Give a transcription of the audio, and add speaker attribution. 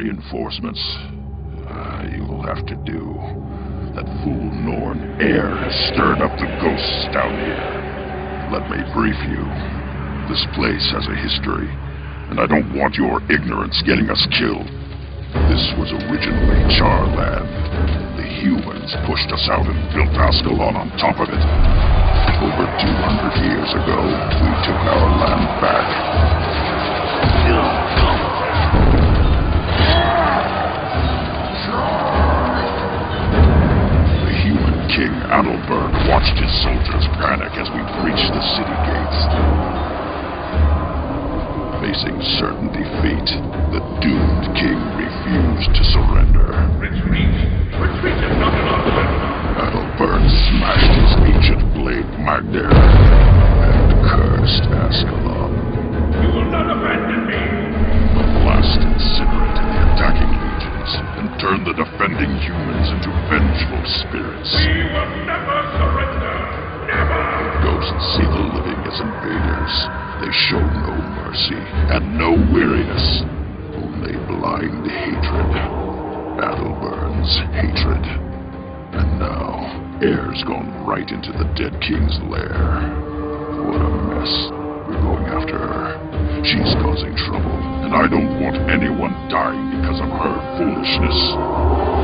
Speaker 1: reinforcements. Uh, you'll have to do. That fool Norn Eir has stirred up the ghosts down here. Let me brief you. This place has a history, and I don't want your ignorance getting us killed. This was originally Charr land. The humans pushed us out and built Ascalon on top of it. Over 200 years ago, we took our land back. King Adelbern watched his soldiers panic as we breached the city gates. Facing certain defeat, the doomed king refused to humans into vengeful spirits.
Speaker 2: We will never surrender! Never!
Speaker 1: Ghosts see the living as invaders. They show no mercy and no weariness, only blind hatred. Adelbern's hatred. And now, Eir's gone right into the dead king's lair. What a mess. We're going after her. She's causing trouble, and I don't want anyone dying because of her foolishness.